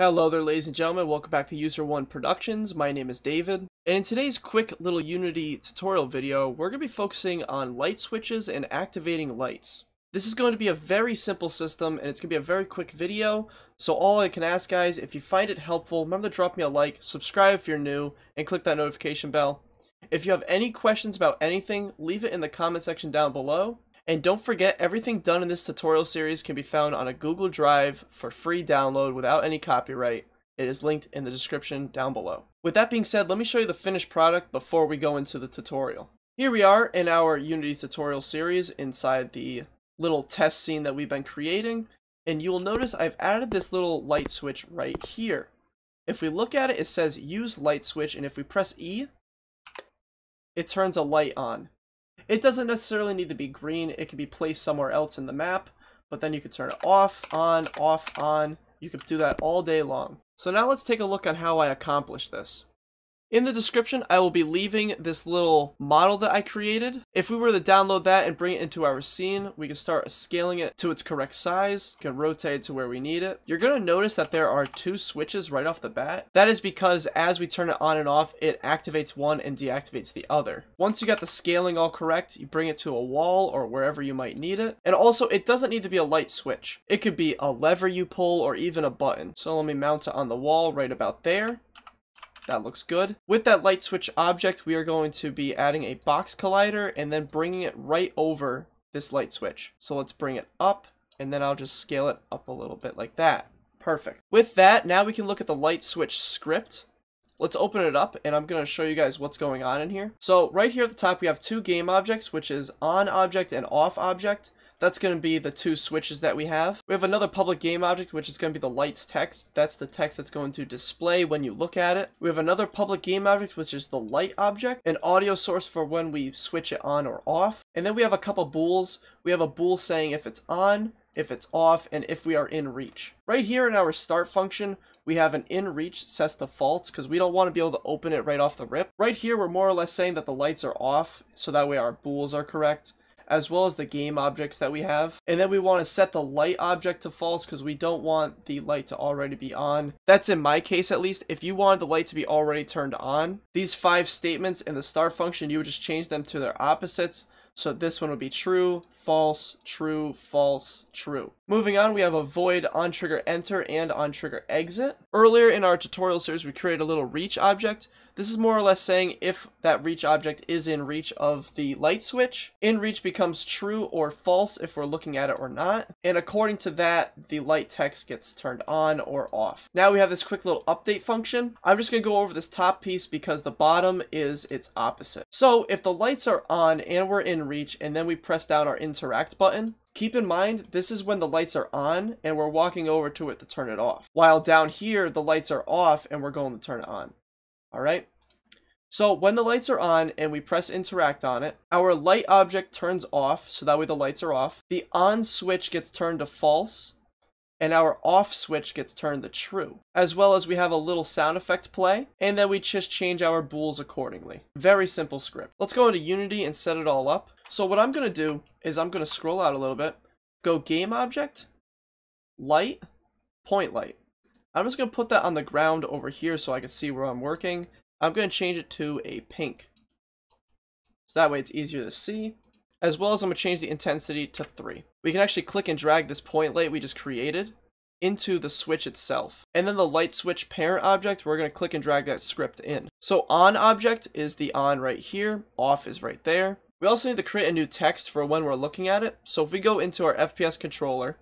Hello there ladies and gentlemen, welcome back to User One Productions, my name is David, and in today's quick little Unity tutorial video, we're going to be focusing on light switches and activating lights. This is going to be a very simple system, and it's going to be a very quick video, so all I can ask guys, if you find it helpful, remember to drop me a like, subscribe if you're new, and click that notification bell. If you have any questions about anything, leave it in the comment section down below, and don't forget, everything done in this tutorial series can be found on a Google Drive for free download without any copyright. It is linked in the description down below. With that being said, let me show you the finished product before we go into the tutorial. Here we are in our Unity tutorial series inside the little test scene that we've been creating. And you will notice I've added this little light switch right here. If we look at it, it says use light switch. And if we press E, it turns a light on. It doesn't necessarily need to be green. It can be placed somewhere else in the map, but then you could turn it off, on, off, on. You could do that all day long. So now let's take a look on how I accomplish this. In the description, I will be leaving this little model that I created. If we were to download that and bring it into our scene, we can start scaling it to its correct size. We can rotate it to where we need it. You're going to notice that there are two switches right off the bat. That is because as we turn it on and off, it activates one and deactivates the other. Once you got the scaling all correct, you bring it to a wall or wherever you might need it. And also, it doesn't need to be a light switch. It could be a lever you pull or even a button. So let me mount it on the wall right about there. That looks good. With that light switch object, we are going to be adding a box collider and then bringing it right over this light switch. So let's bring it up and then I'll just scale it up a little bit like that. Perfect. With that, now we can look at the light switch script. Let's open it up and I'm going to show you guys what's going on in here. So right here at the top we have two game objects which is on object and off object. That's going to be the two switches that we have. We have another public game object, which is going to be the lights text. That's the text that's going to display when you look at it. We have another public game object, which is the light object, an audio source for when we switch it on or off. And then we have a couple bools. We have a bool saying if it's on, if it's off, and if we are in reach. Right here in our start function, we have an in reach sets to false because we don't want to be able to open it right off the rip. Right here, we're more or less saying that the lights are off, so that way our bools are correct as well as the game objects that we have. And then we want to set the light object to false because we don't want the light to already be on. That's in my case at least. If you wanted the light to be already turned on, these five statements in the start function, you would just change them to their opposites. So this one would be true, false, true, false, true. Moving on, we have a void on trigger enter and on trigger exit. Earlier in our tutorial series, we created a little reach object. This is more or less saying if that reach object is in reach of the light switch. In reach becomes true or false if we're looking at it or not. And according to that, the light text gets turned on or off. Now we have this quick little update function. I'm just going to go over this top piece because the bottom is its opposite. So if the lights are on and we're in reach and then we press down our interact button, Keep in mind, this is when the lights are on and we're walking over to it to turn it off. While down here, the lights are off and we're going to turn it on. All right. So when the lights are on and we press interact on it, our light object turns off, so that way the lights are off. The on switch gets turned to false, and our off switch gets turned to true. As well as we have a little sound effect play, and then we just change our bools accordingly. Very simple script. Let's go into Unity and set it all up. So what I'm going to do is I'm going to scroll out a little bit, go game object, light, point light. I'm just going to put that on the ground over here so I can see where I'm working. I'm going to change it to a pink. So that way it's easier to see. As well as I'm going to change the intensity to 3. We can actually click and drag this point light we just created into the switch itself. And then the light switch parent object, we're going to click and drag that script in. So on object is the on right here, off is right there. We also need to create a new text for when we're looking at it. So if we go into our FPS controller,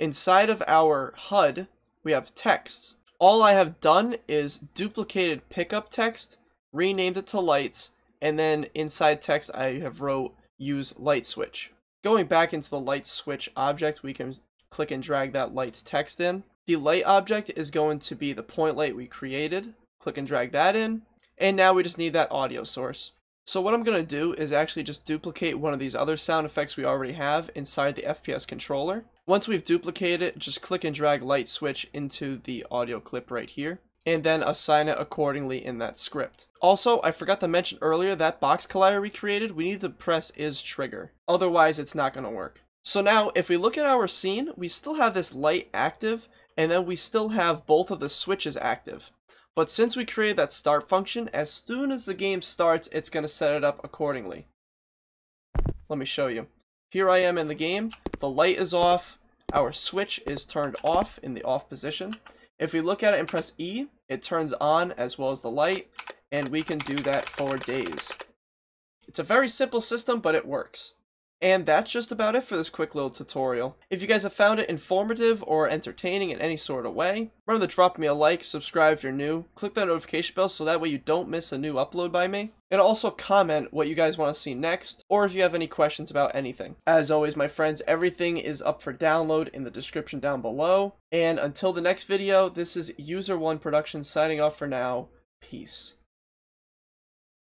inside of our HUD, we have texts. All I have done is duplicated pickup text, renamed it to lights, and then inside text I have wrote use light switch. Going back into the light switch object, we can click and drag that lights text in. The light object is going to be the point light we created. Click and drag that in. And now we just need that audio source. So what I'm going to do is actually just duplicate one of these other sound effects we already have inside the FPS controller. Once we've duplicated it, just click and drag light switch into the audio clip right here and then assign it accordingly in that script. Also, I forgot to mention earlier that box collider we created, we need to press is trigger. Otherwise, it's not going to work. So now, if we look at our scene, we still have this light active, and then we still have both of the switches active. But since we created that start function, as soon as the game starts, it's going to set it up accordingly. Let me show you. Here I am in the game, the light is off, our switch is turned off in the off position. If we look at it and press E, it turns on as well as the light, and we can do that for days. It's a very simple system, but it works. And that's just about it for this quick little tutorial. If you guys have found it informative or entertaining in any sort of way, remember to drop me a like, subscribe if you're new, click that notification bell so that way you don't miss a new upload by me, and also comment what you guys want to see next, or if you have any questions about anything. As always, my friends, everything is up for download in the description down below, and until the next video, this is User One Productions signing off for now. Peace.